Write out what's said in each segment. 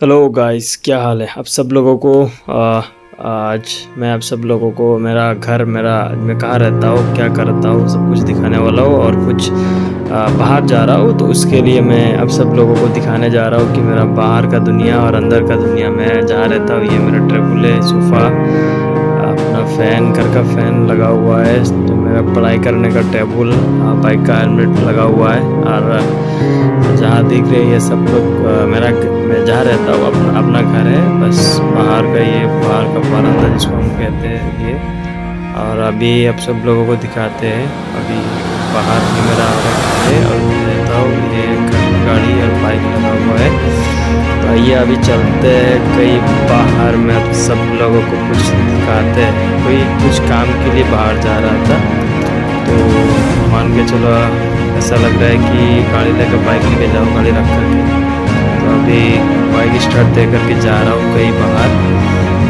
Hello guys क्या हाल है? आप सब लोगों को आ, आज मैं आप सब लोगों को मेरा घर मेरा मैं कहाँ रहता हूँ क्या करता हूँ सब कुछ दिखाने वाला हूँ और कुछ आ, बाहर जा रहा हूँ तो उसके लिए मैं आप सब लोगों को दिखाने जा रहा हूँ कि मेरा बाहर का दुनिया और अंदर का दुनिया मैं जहाँ रहता हूँ ये मेरा ट्रेबुल है सोफ़ा। अपना फ़ैन घर का फ़ैन लगा हुआ है। तो मेरा पढ़ाई करने का टेबल बाइक का हेलमेट लगा हुआ है। और जहाँ दिख रहे ये सब लोग मेरा मैं जहाँ रहता हूँ, अपना अपना घर है। बस बाहर का ये, बाहर का बरामदा जिसको हम कहते हैं, ये। और अभी अब सब लोगों को दिखाते हैं। अभी बाहर भी मेरा है और मैं रहता हूँ ये गाड़ी और बाइक लगा हुआ है। तो आइए अभी चलते हैं कई बाहर। में अब सब लोगों को कुछ दिखाते हैं। कोई कुछ काम के लिए बाहर जा रहा था। तो मान के चलो, ऐसा लग रहा है कि गाड़ी लेकर बाइक लेके जाओ, गाड़ी रख करके। तो अभी बाइक स्टार्ट दे करके जा रहा हूँ कहीं बाहर।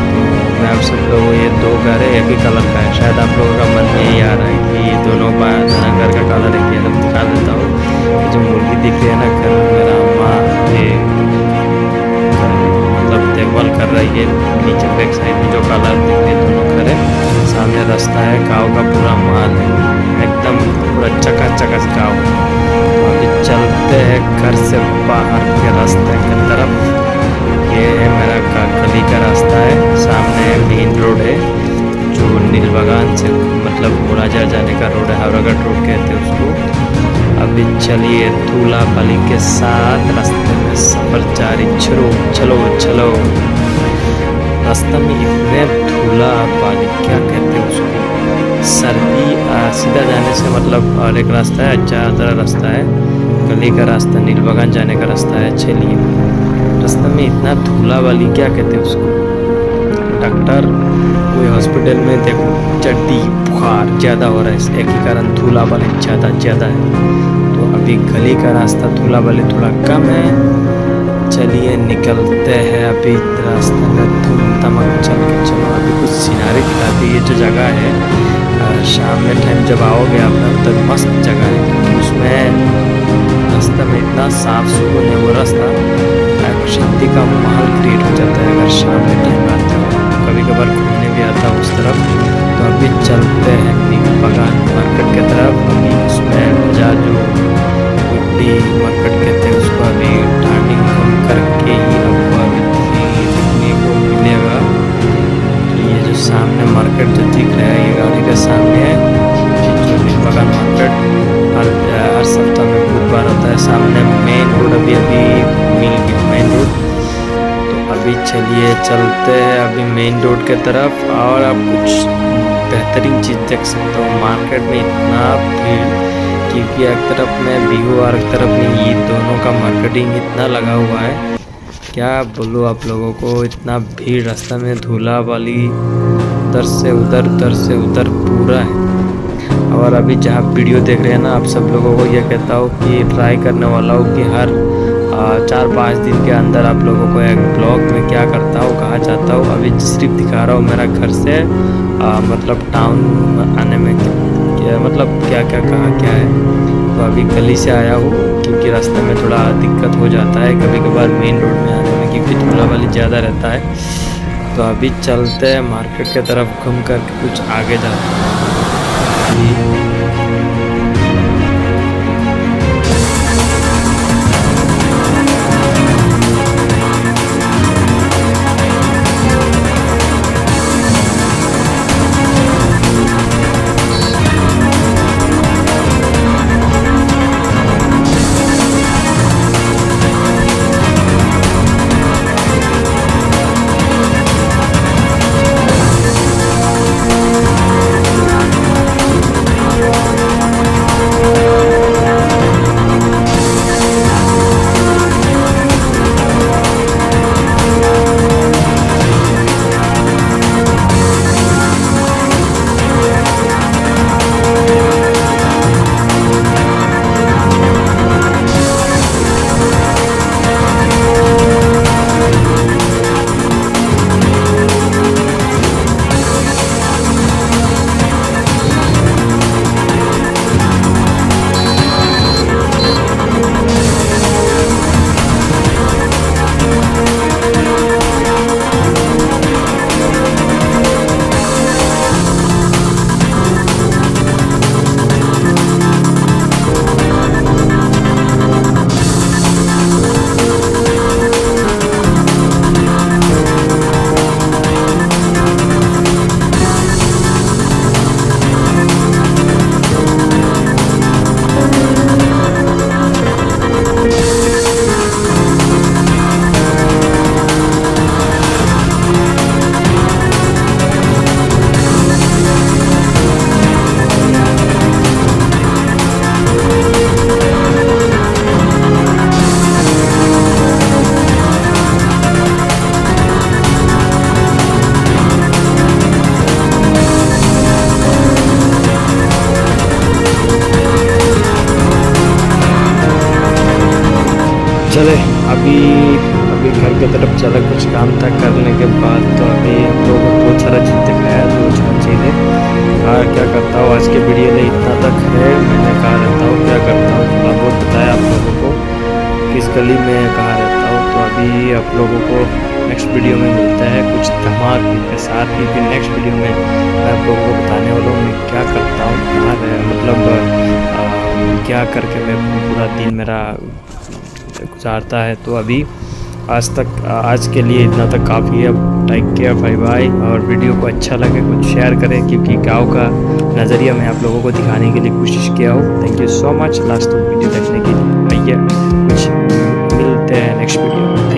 तो मैं आप सब लोगों ये दो घर है, एक ही कलर का है। शायद आप लोगों का मन यही आ रहा है। दोनों घर का कलर एक ही है दिखा देता हूँ। जो मुर्गी दिख रही है ना, घर मेरा अम्मा मतलब देखभाल कर रही है। नीचे बैक साइड में जो कलर दिख रही है, दोनों घर है। सामने रास्ता है, गाँव का पूरा माल है। एकदम पूरा चका गाँव। अभी चलते हैं घर से बाहर के रास्ते की तरफ़। ये है मेरा गली का रास्ता है। सामने मेन रोड है। जो नील बागान से मतलब मुराजा जाने का रोड है हावड़ागढ़ रोड कहते हैं उसको। अभी चलिए धूला बाली के साथ रास्ते में सफ़र जारी। चलो चलो चलो। रास्ता में इतने धूला बाली क्या कहते हैं उसको? सर्दी सीधा जाने से मतलब और एक रास्ता है अच्छा तरह रास्ता है। गली का रास्ता नील बागान जाने का रास्ता है। चलिए, रास्ते में इतना धूला वाली क्या कहते हैं उसको? डॉक्टर कोई हॉस्पिटल में, देखो, चड्डी, बुखार ज़्यादा हो रहा है। ही कारण धूला वाले ज़्यादा ज़्यादा है। तो अभी गली का रास्ता धूला वाले थोड़ा कम है। चलिए, निकलते हैं अभी रास्ते में। धूम धमक चल के चलो। अभी कुछ सिनारी दिखाती है जो जगह है शाम में टाइम जब आओगे आप, तब तक मस्त जगह है। क्योंकि उसमें रास्ते में इतना साफ़ सुकून है वो रास्ता। शांति का माहौल क्रिएट हो जाता है, अगर शाम में टाइम आता कभी कभार घूमने भी आता हूँ उस तरफ़। तो अभी चलते हैं बागान मार्केट की तरफ़। अभी उसमें बाज़ार जो गुड्डी मार्केट कहते हैं, उसको अभी टर्निंग घूम करके ही आपको अभी देखने को मिलेगा। कि ये जो सामने मार्केट जो दिख रहा है, ये गाड़ी के सामने है। बागान मार्केट हर हर सप्ताह में बुधवार होता है, सामने मेन रोड अभी अभी मिल मेन रोड अभी चलिए, चलते हैं अभी मेन रोड के तरफ़ और आप कुछ बेहतरीन चीज़ देख सकते हो। मार्केट में इतना भीड़, क्योंकि एक तरफ़ में बिहू और एक तरफ़ में ईद दोनों का मार्केटिंग इतना लगा हुआ है। क्या बोलो आप लोगों को, इतना भीड़ रास्ता में धूला वाली उधर से उधर उधर से उधर पूरा है। और अभी जहाँ वीडियो देख रहे हैं ना, आप सब लोगों को यह कहता हूँ कि ट्राई करने वाला हूँ कि हर चार पाँच दिन के अंदर आप लोगों को एक ब्लॉग में क्या करता हूँ कहाँ जाता हूँ अभी सिर्फ़ दिखा रहा हूँ मेरा घर से आ, मतलब टाउन आने में क्या मतलब क्या क्या कहाँ क्या है तो अभी गली से आया हूँ क्योंकि रास्ते में थोड़ा दिक्कत हो जाता है कभी कभार मेन रोड में आने में क्योंकि धूला वाली ज़्यादा रहता है तो अभी चलते हैं मार्केट की तरफ़ घूम कर कुछ आगे जाते हैं। अभी अभी घर की तरफ़ चला कुछ काम था करने के बाद तो अभी हम लोगों को बहुत सारा चीज़ दिखाया दो चार चीज़ें। और क्या करता हूँ? आज के वीडियो में इतना तक है। मैंने कहा रहता हूँ, क्या करता हूँ? थोड़ा बहुत बताया आप लोगों को किस गली में कहाँ रहता हूँ। तो अभी आप लोगों को नेक्स्ट वीडियो में मिलता है कुछ धमाक के साथ। ही फिर नेक्स्ट वीडियो में मैं आप लोगों को बताने वाला हूँ मैं क्या करता हूँ, कहाँ मतलब क्या करके मैं पूरा दिन मेरा गुजारता है तो अभी आज तक, आज के लिए इतना तक काफ़ी है। लाइक किया बाय बाय और वीडियो को अच्छा लगे कुछ शेयर करें, क्योंकि गाँव का नज़रिया मैं आप लोगों को दिखाने के लिए कोशिश किया हूँ। Thank you so much last तक वीडियो देखने के लिए। भैया कुछ मिलते हैं नेक्स्ट वीडियो